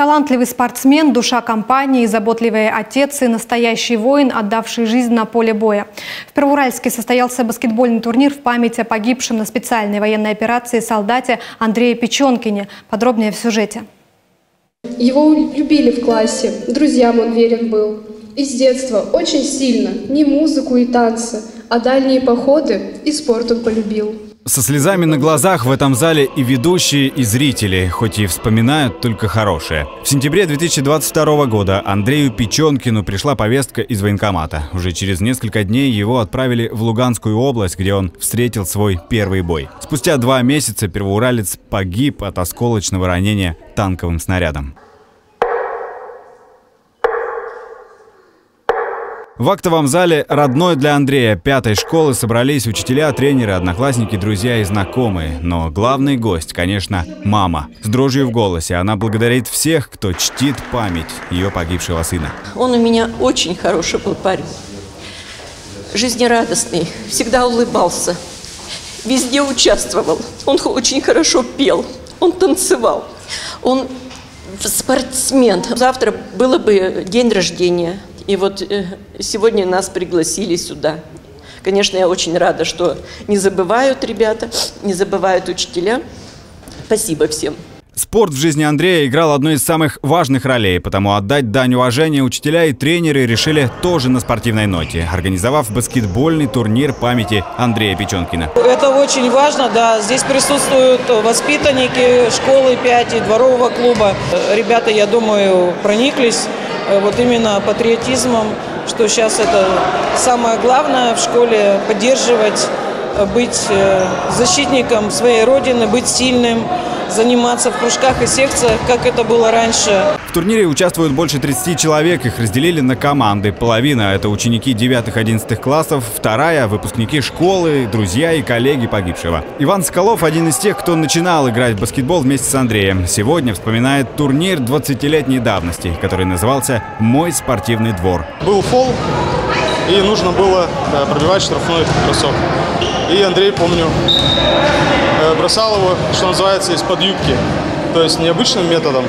Талантливый спортсмен, душа компании, заботливый отец и настоящий воин, отдавший жизнь на поле боя. В Первоуральске состоялся баскетбольный турнир в память о погибшем на специальной военной операции солдате Андрее Печенкине. Подробнее в сюжете. Его любили в классе, друзьям он верен был. И с детства очень сильно не музыку и танцы, а дальние походы и спорт он полюбил. Со слезами на глазах в этом зале и ведущие, и зрители, хоть и вспоминают только хорошее. В сентябре 2022 года Андрею Печенкину пришла повестка из военкомата. Уже через несколько дней его отправили в Луганскую область, где он встретил свой первый бой. Спустя два месяца первоуралец погиб от осколочного ранения танковым снарядом. В актовом зале родной для Андрея пятой школы собрались учителя, тренеры, одноклассники, друзья и знакомые. Но главный гость, конечно, мама. С дрожью в голосе она благодарит всех, кто чтит память ее погибшего сына. Он у меня очень хороший был парень. Жизнерадостный, всегда улыбался, везде участвовал. Он очень хорошо пел, он танцевал, он спортсмен. Завтра было бы день рождения – и вот э, сегодня нас пригласили сюда. Конечно, я очень рада, что не забывают ребята, не забывают учителя. Спасибо всем. Спорт в жизни Андрея играл одну из самых важных ролей, потому отдать дань уважения учителя и тренеры решили тоже на спортивной ноте, организовав баскетбольный турнир памяти Андрея Печенкина. Это очень важно, да. Здесь присутствуют воспитанники школы 5 и дворового клуба. Ребята, я думаю, прониклись вот именно патриотизмом, что сейчас это самое главное в школе, поддерживать, э, быть э, защитником своей родины, быть сильным, заниматься в кружках и секциях, как это было раньше. В турнире участвуют больше 30 человек, их разделили на команды. Половина – это ученики 9-11 классов, вторая – выпускники школы, друзья и коллеги погибшего. Иван Скалов – один из тех, кто начинал играть в баскетбол вместе с Андреем. Сегодня вспоминает турнир 20-летней давности, который назывался «Мой спортивный двор». Был фол, и нужно было пробивать штрафной бросок. И Андрей, помню, э, бросал его, что называется, из-под юбки. То есть не обычным методом,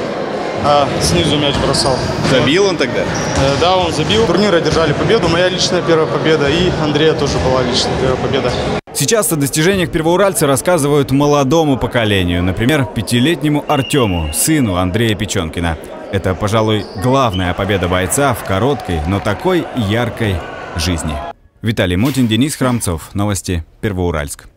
а снизу мяч бросал. Забил он тогда? Э, да, он забил. Турнир одержали победу. Моя личная первая победа. И Андрея тоже была личная первая победа. Сейчас о достижениях первоуральца рассказывают молодому поколению. Например, пятилетнему Артему, сыну Андрея Печенкина. Это, пожалуй, главная победа бойца в короткой, но такой яркой жизни. Виталий Мутин, Денис Храмцов. Новости Первоуральск.